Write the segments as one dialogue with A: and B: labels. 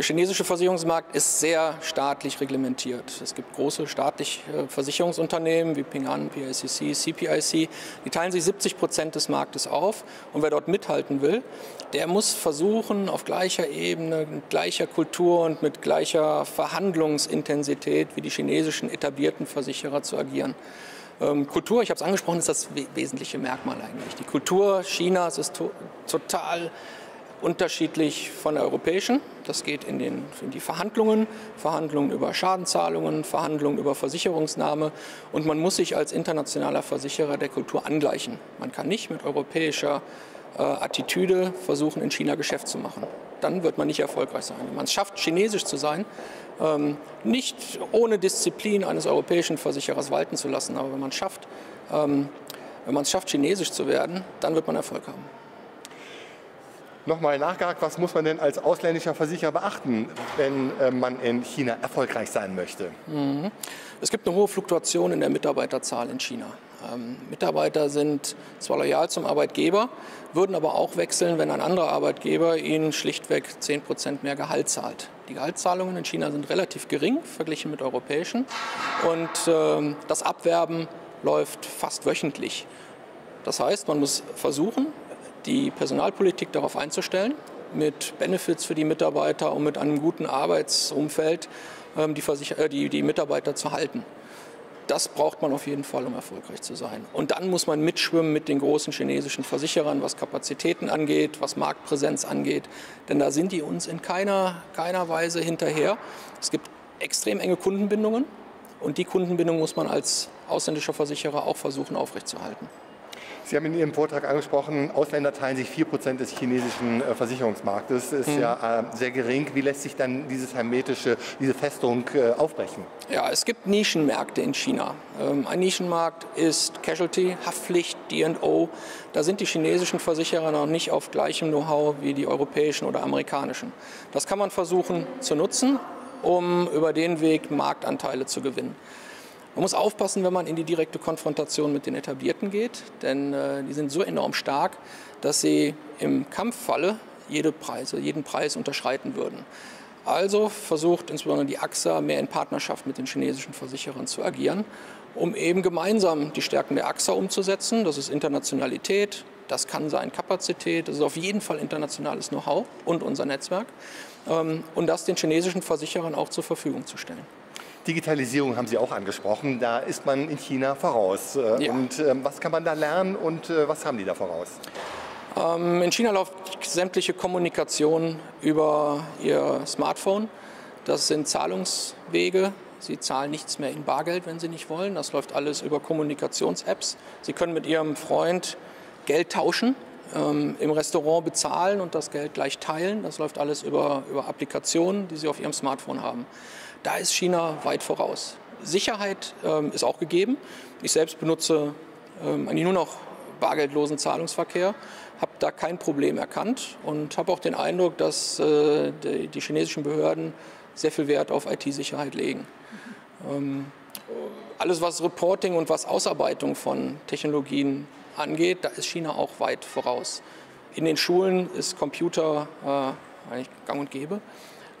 A: Der chinesische Versicherungsmarkt ist sehr staatlich reglementiert. Es gibt große staatliche äh, Versicherungsunternehmen wie Ping An, PICC, CPIC. Die teilen sich 70 Prozent des Marktes auf. Und wer dort mithalten will, der muss versuchen, auf gleicher Ebene, mit gleicher Kultur und mit gleicher Verhandlungsintensität wie die chinesischen etablierten Versicherer zu agieren. Ähm, Kultur, ich habe es angesprochen, ist das wesentliche Merkmal eigentlich. Die Kultur Chinas ist to total unterschiedlich von der europäischen. Das geht in, den, in die Verhandlungen, Verhandlungen über Schadenzahlungen, Verhandlungen über Versicherungsnahme. Und man muss sich als internationaler Versicherer der Kultur angleichen. Man kann nicht mit europäischer äh, Attitüde versuchen, in China Geschäft zu machen. Dann wird man nicht erfolgreich sein. Wenn man es schafft, chinesisch zu sein, ähm, nicht ohne Disziplin eines europäischen Versicherers walten zu lassen, aber wenn man es schafft, ähm, wenn man es schafft, chinesisch zu werden, dann wird man Erfolg haben.
B: Nochmal nachgehakt, was muss man denn als ausländischer Versicherer beachten, wenn äh, man in China erfolgreich sein möchte?
A: Mhm. Es gibt eine hohe Fluktuation in der Mitarbeiterzahl in China. Ähm, Mitarbeiter sind zwar loyal zum Arbeitgeber, würden aber auch wechseln, wenn ein anderer Arbeitgeber ihnen schlichtweg 10 Prozent mehr Gehalt zahlt. Die Gehaltszahlungen in China sind relativ gering verglichen mit europäischen und ähm, das Abwerben läuft fast wöchentlich. Das heißt, man muss versuchen, die Personalpolitik darauf einzustellen, mit Benefits für die Mitarbeiter und mit einem guten Arbeitsumfeld ähm, die, äh, die, die Mitarbeiter zu halten. Das braucht man auf jeden Fall, um erfolgreich zu sein. Und dann muss man mitschwimmen mit den großen chinesischen Versicherern, was Kapazitäten angeht, was Marktpräsenz angeht. Denn da sind die uns in keiner, keiner Weise hinterher. Es gibt extrem enge Kundenbindungen und die Kundenbindung muss man als ausländischer Versicherer auch versuchen aufrechtzuerhalten.
B: Sie haben in Ihrem Vortrag angesprochen, Ausländer teilen sich 4% des chinesischen äh, Versicherungsmarktes. Das ist mhm. ja äh, sehr gering. Wie lässt sich dann dieses hermetische, diese Festung äh, aufbrechen?
A: Ja, es gibt Nischenmärkte in China. Ähm, ein Nischenmarkt ist Casualty, Haftpflicht, D&O. Da sind die chinesischen Versicherer noch nicht auf gleichem Know-how wie die europäischen oder amerikanischen. Das kann man versuchen zu nutzen, um über den Weg Marktanteile zu gewinnen. Man muss aufpassen, wenn man in die direkte Konfrontation mit den Etablierten geht, denn äh, die sind so enorm stark, dass sie im Kampffalle jede Preise, jeden Preis unterschreiten würden. Also versucht insbesondere die AXA mehr in Partnerschaft mit den chinesischen Versicherern zu agieren, um eben gemeinsam die Stärken der AXA umzusetzen. Das ist Internationalität, das kann sein Kapazität, das ist auf jeden Fall internationales Know-how und unser Netzwerk ähm, und das den chinesischen Versicherern auch zur Verfügung zu stellen.
B: Digitalisierung haben Sie auch angesprochen. Da ist man in China voraus. Äh, ja. Und ähm, was kann man da lernen und äh, was haben die da voraus?
A: Ähm, in China läuft sämtliche Kommunikation über Ihr Smartphone. Das sind Zahlungswege. Sie zahlen nichts mehr in Bargeld, wenn Sie nicht wollen. Das läuft alles über Kommunikations-Apps. Sie können mit Ihrem Freund Geld tauschen, ähm, im Restaurant bezahlen und das Geld gleich teilen. Das läuft alles über, über Applikationen, die Sie auf Ihrem Smartphone haben. Da ist China weit voraus. Sicherheit ähm, ist auch gegeben. Ich selbst benutze ähm, eigentlich nur noch bargeldlosen Zahlungsverkehr, habe da kein Problem erkannt und habe auch den Eindruck, dass äh, die, die, chinesischen Behörden sehr viel Wert auf IT-Sicherheit legen. Ähm, alles, was Reporting und was Ausarbeitung von Technologien angeht, da ist China auch weit voraus. In den Schulen ist Computer äh, eigentlich gang und gäbe.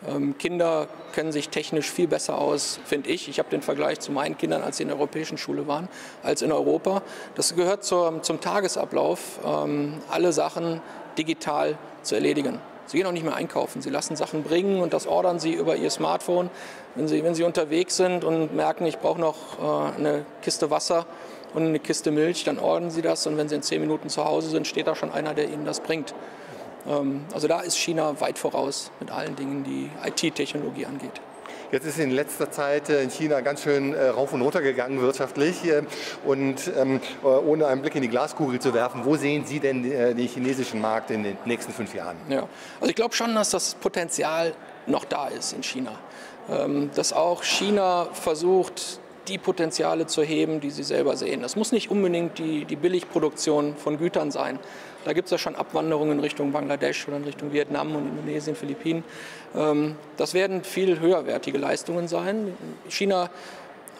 A: Ähm, Kinder kennen sich technisch viel besser aus, finde ich. Ich habe den Vergleich zu meinen Kindern, als sie in der europäischen Schule waren, als in Europa. Das gehört zur, zum Tagesablauf, ähm, alle Sachen digital zu erledigen. Sie gehen auch nicht mehr einkaufen. Sie lassen Sachen bringen und das ordern Sie über Ihr Smartphone. Wenn Sie, wenn Sie unterwegs sind und merken, ich brauche noch äh, eine Kiste Wasser und eine Kiste Milch, dann ordern Sie das und wenn Sie in zehn Minuten zu Hause sind, steht da schon einer, der Ihnen das bringt. Ähm, also da ist China weit voraus mit allen Dingen, die IT-Technologie angeht.
B: Jetzt ist in letzter Zeit äh, in China ganz schön äh, rauf und runter gegangen wirtschaftlich. Äh, und ähm, ohne einen Blick in die Glaskugel zu werfen, wo sehen Sie denn den chinesischen Markt in den nächsten fünf Jahren?
A: Ja, also ich glaube schon, dass das Potenzial noch da ist in China. Ähm, dass auch China versucht, die Potenziale zu heben, die sie selber sehen. Das muss nicht unbedingt die, die Billigproduktion von Gütern sein. Da gibt es ja schon Abwanderungen in Richtung Bangladesch oder in Richtung Vietnam und Indonesien, Philippinen. Ähm, das werden viel höherwertige Leistungen sein. China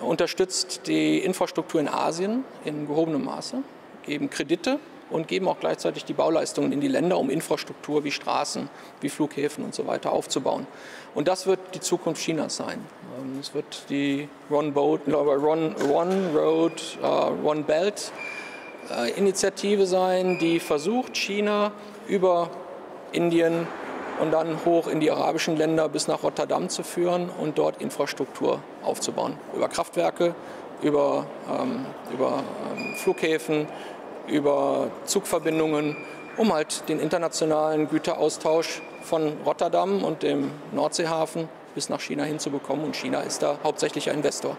A: unterstützt die Infrastruktur in Asien in gehobenem Maße, geben Kredite und geben auch gleichzeitig die Bauleistungen in die Länder, um Infrastruktur wie Straßen, wie Flughäfen und so weiter aufzubauen. Und das wird die Zukunft Chinas sein. Ähm, es wird die One, Boat, One, One Road, uh, One Belt äh, Initiative sein, die versucht, China über Indien und dann hoch in die arabischen Länder bis nach Rotterdam zu führen und dort Infrastruktur aufzubauen. Über Kraftwerke, über, ähm, über ähm, Flughäfen, über Zugverbindungen, um halt den internationalen Güteraustausch von Rotterdam und dem Nordseehafen bis nach China hinzubekommen. Und China ist da hauptsächlicher Investor.